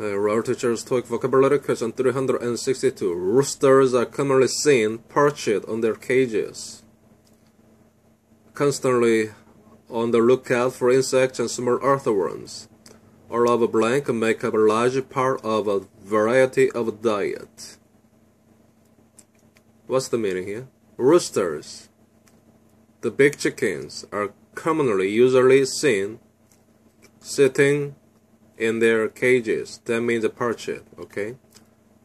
Uh, Raoul teacher's TOEIC vocabulary question 362. Roosters are commonly seen perched on their cages, constantly on the lookout for insects and small earthworms. All of a blank make up a large part of a variety of diet. What's the meaning here? Roosters, the big chickens, are commonly usually seen sitting in their cages. That means perched, okay?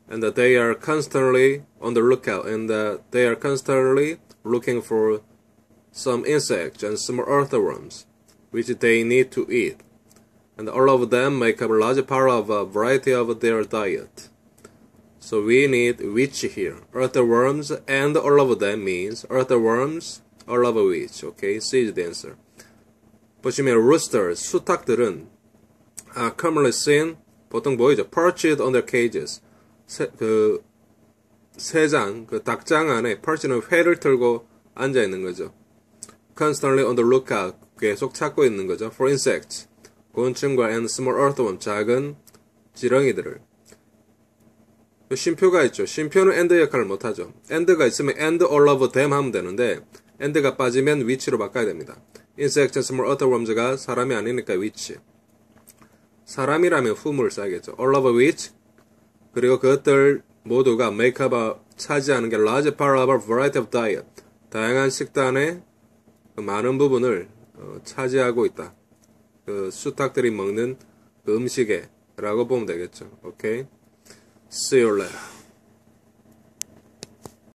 And that they are constantly on the lookout and that they are constantly looking for some insects and some earthworms, which they need to eat. And all of them make up a large part of a variety of their diet. So we need which here. Earthworms and all of them means earthworms, all of which. Okay, C is the answer. 보시면 roosters, 수탉들은 are commonly seen 보통 보이죠. perched on their cages. 새, 그 새장, 그 닭장 안에 perch는 회를 틀고 앉아 있는 거죠. constantly on the lookout, 계속 찾고 있는 거죠. for insects, 곤충과 and small earthworm, 작은 지렁이들을. 쉼표가 있죠. 쉼표는 and 역할을 못하죠. and가 있으면 and all of them 하면 되는데 and가 빠지면 which로 바꿔야 됩니다. insect, small earthworms가 사람이 아니니까 which. 사람이라면 whom을 써야겠죠. all of which 그리고 그것들 모두가 a, 차지하는 게 large part of a variety of diet. 다양한 식단의 많은 부분을 어, 차지하고 있다. 그 수탉들이 먹는 그 음식에 라고 보면 되겠죠. 오케이. See you later.